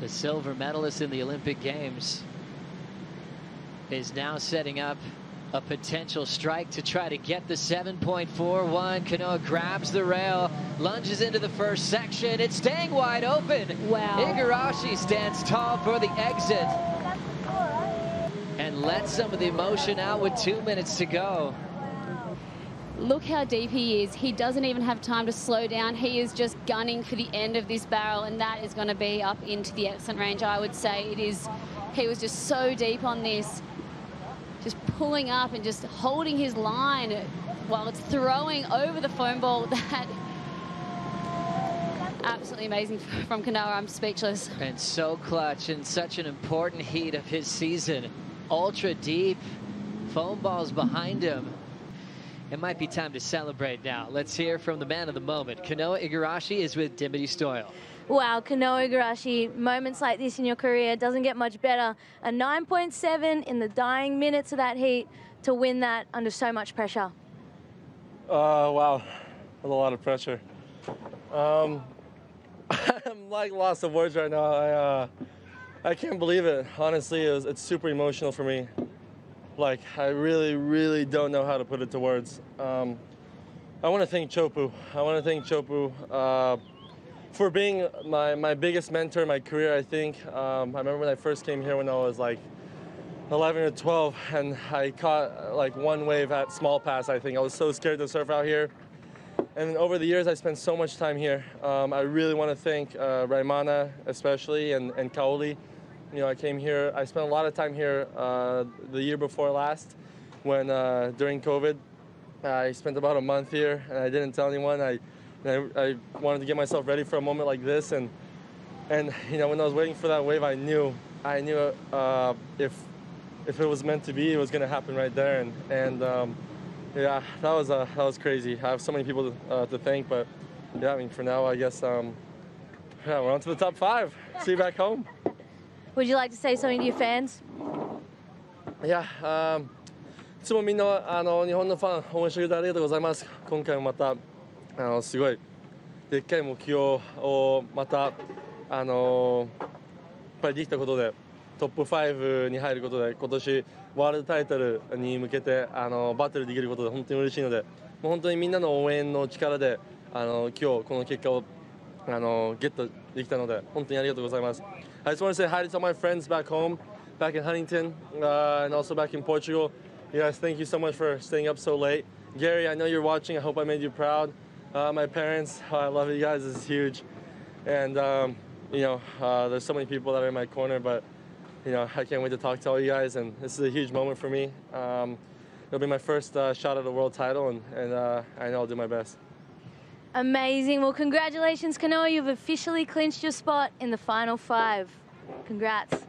the silver medalist in the Olympic Games, is now setting up a potential strike to try to get the 7.41. Kanoa grabs the rail, lunges into the first section. It's staying wide open. Wow. Igarashi stands tall for the exit and lets some of the emotion out with two minutes to go. Look how deep he is. He doesn't even have time to slow down. He is just gunning for the end of this barrel, and that is going to be up into the excellent range, I would say. It is, he was just so deep on this just pulling up and just holding his line while it's throwing over the foam ball. That absolutely amazing from Kanoa. I'm speechless. And so clutch in such an important heat of his season. Ultra deep, foam balls behind him. It might be time to celebrate now. Let's hear from the man of the moment. Kanoa Igarashi is with Dimity Stoyle. Wow, Kanoa Igarashi, moments like this in your career doesn't get much better. A 9.7 in the dying minutes of that heat to win that under so much pressure. Uh, wow, that's a lot of pressure. Um, I'm like lost of words right now. I, uh, I can't believe it. Honestly, it was, it's super emotional for me. Like, I really, really don't know how to put it to words. Um, I want to thank Chopu. I want to thank Chopu. Uh, for being my, my biggest mentor in my career, I think. Um, I remember when I first came here when I was like 11 or 12, and I caught like one wave at small pass, I think. I was so scared to surf out here. And over the years, I spent so much time here. Um, I really want to thank uh, Raimana, especially, and, and Kauli. You know, I came here, I spent a lot of time here uh, the year before last when uh, during COVID. I spent about a month here, and I didn't tell anyone. I I, I, wanted to get myself ready for a moment like this, and and you know when I was waiting for that wave, I knew I knew uh, if if it was meant to be, it was going to happen right there, and and um, yeah, that was uh, that was crazy. I have so many people to, uh, to thank, but yeah, I mean for now, I guess um, yeah, we're on to the top five. See you back home. Would you like to say something to your fans? Yeah. Um, いつもみんなあの日本のファン応援してくれてありがとうございます。今回もまたあのすごいでっかい目標をまたあのやっぱりできたことでトップ5に入ることで今年ワールドタイトルに向けてあのバトルできることで本当に嬉しいのでもう本当にみんなの応援の力であの今日この結果を あのゲットできたので本当にありがとうございます。I just want to say hi to all my friends back home, back in Huntington, uh, and also back in Portugal. You guys, thank you so much for staying up so late. Gary, I know you're watching. I hope I made you proud. Uh, my parents, oh, I love you guys. This is huge. And, um, you know, uh, there's so many people that are in my corner, but, you know, I can't wait to talk to all you guys. And this is a huge moment for me. Um, it'll be my first uh, shot at the world title, and, and uh, I know I'll do my best. Amazing. Well, congratulations, Kanoa. You've officially clinched your spot in the final five. Congrats.